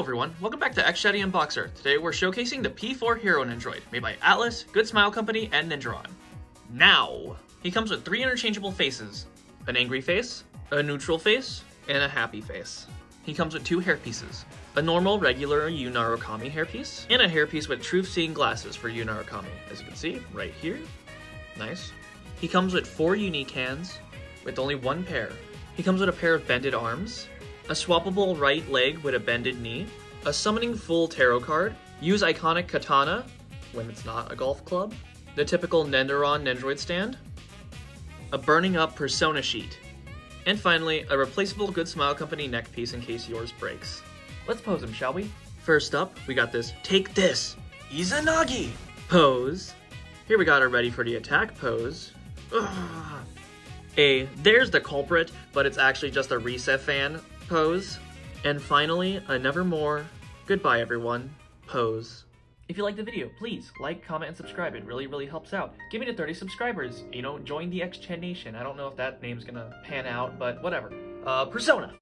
everyone, welcome back to X-Shady Unboxer. Today we're showcasing the P4 Hero Nendoroid, made by Atlus, Good Smile Company, and Nendoron. Now! He comes with three interchangeable faces, an angry face, a neutral face, and a happy face. He comes with two hairpieces, a normal, regular Yu Narukami hairpiece, and a hairpiece with truth-seeing glasses for Yu Narukami, as you can see, right here. Nice. He comes with four unique hands, with only one pair. He comes with a pair of bended arms, a swappable right leg with a bended knee, a summoning full tarot card, Yu's iconic katana when it's not a golf club, the typical Nendoron Nendoroid stand, a burning up persona sheet, and finally, a replaceable Good Smile Company neck piece in case yours breaks. Let's pose him, shall we? First up, we got this Take This Izanagi pose. Here we got our ready for the attack pose. Ugh. A there's the culprit, but it's actually just a Risette fan pose. And finally, a nevermore goodbye everyone pose. If you liked the video, please like, comment, and subscribe. It really, really helps out. Give me to 30 subscribers. You know, join the X-Chen Nation. I don't know if that name's gonna pan out, but whatever. Uh, Persona.